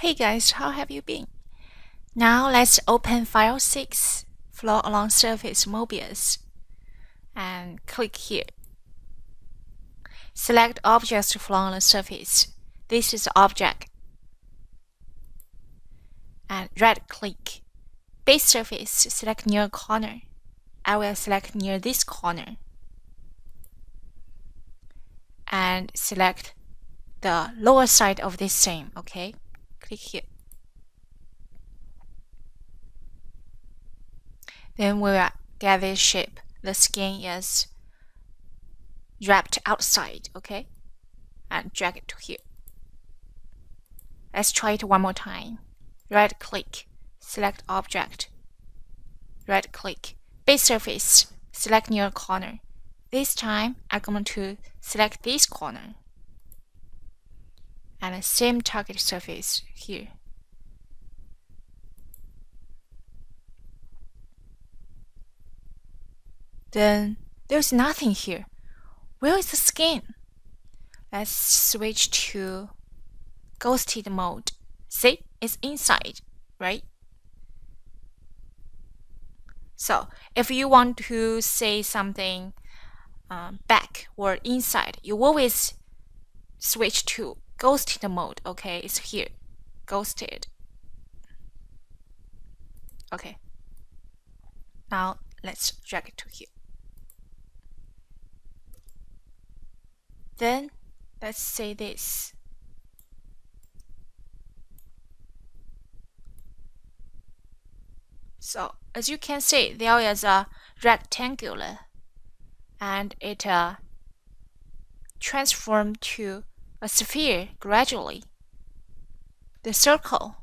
Hey guys, how have you been? Now let's open file 6, flow along surface Mobius, and click here. Select objects flow on the surface. This is object. And right click. Base surface, select near corner. I will select near this corner. And select the lower side of this same, okay? Click here. Then we will get this shape. The skin is wrapped outside, okay? And drag it to here. Let's try it one more time. Right click, select object. Right click, base surface, select near corner. This time I'm going to select this corner and the same target surface here. Then there's nothing here. Where is the skin? Let's switch to ghosted mode. See, it's inside, right? So if you want to say something um, back or inside, you always switch to ghosted mode, okay, it's here. Ghosted. Okay. Now let's drag it to here. Then let's say this. So as you can see, there is a rectangular and it uh, transformed to a sphere gradually. The circle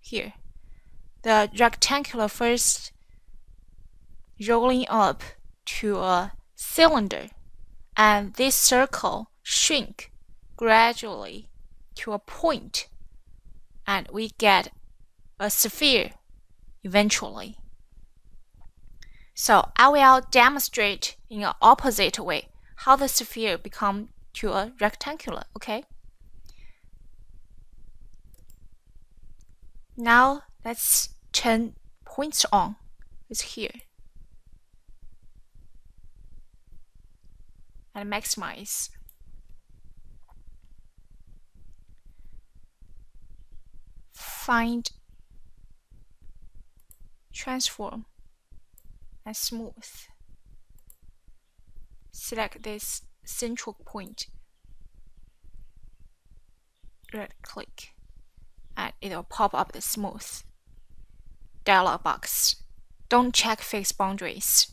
here, the rectangular first rolling up to a cylinder, and this circle shrink gradually to a point, and we get a sphere eventually. So I will demonstrate in an opposite way how the sphere become to a rectangular, okay? Now let's turn points on. It's here. And maximize. Find transform and smooth. Select this central point. Right click and it will pop up the smooth dialog box. Don't check fixed boundaries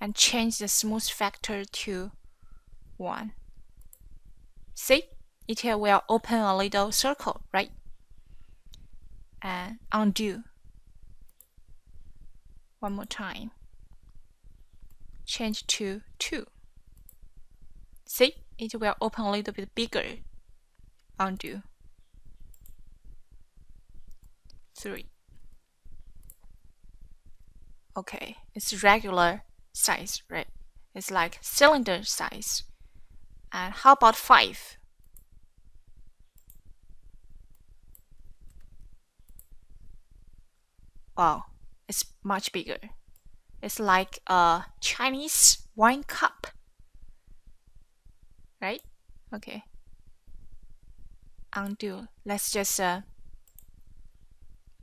and change the smooth factor to 1. See? It will open a little circle, right? And undo. One more time. Change to 2. See, it will open a little bit bigger. Undo. 3. Okay, it's regular size, right? It's like cylinder size. And how about 5? Wow, it's much bigger. It's like a Chinese wine cup right? Okay. Undo. Let's just uh,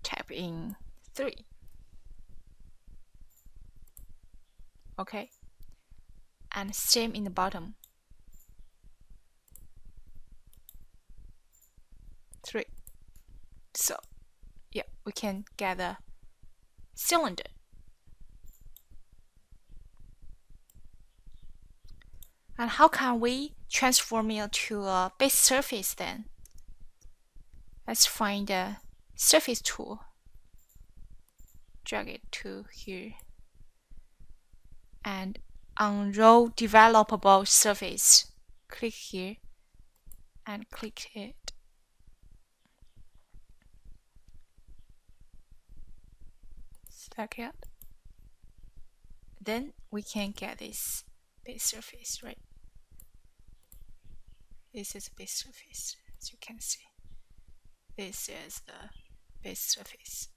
type in 3. Okay. And same in the bottom. 3. So, yeah, we can get a cylinder. And how can we transform it to a base surface then? Let's find the surface tool. Drag it to here. And unroll developable surface. Click here and click it. Select it. Then we can get this base surface, right? This is base surface, as you can see. this is the base surface.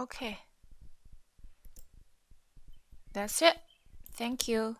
Okay. That's it. Thank you.